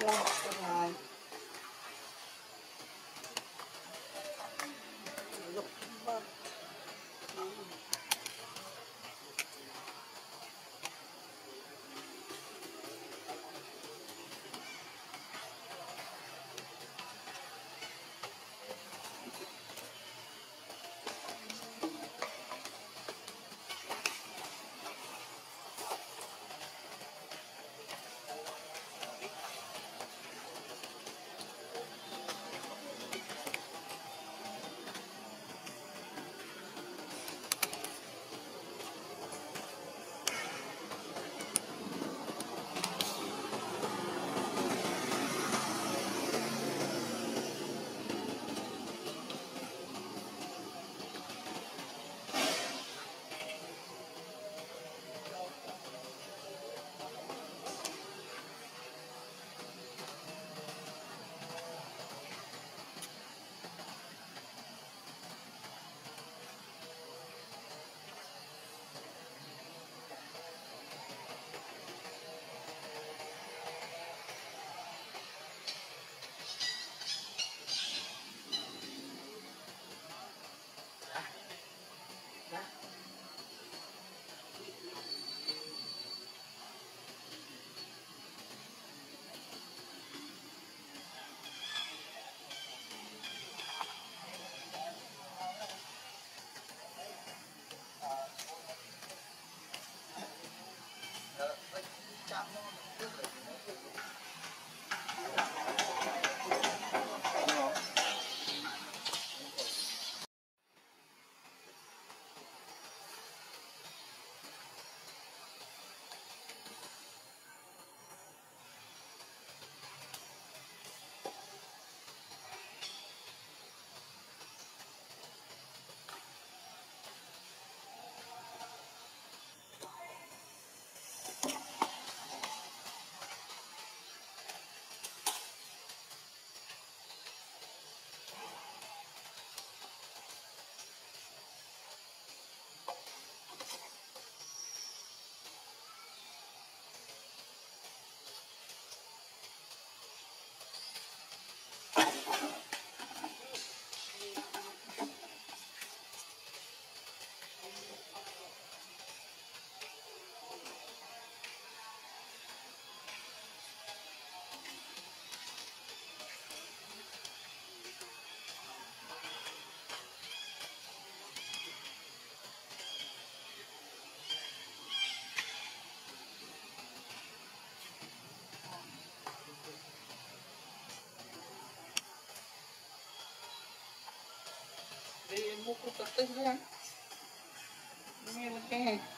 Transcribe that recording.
Look, Buku kertas kan. Ini lagi.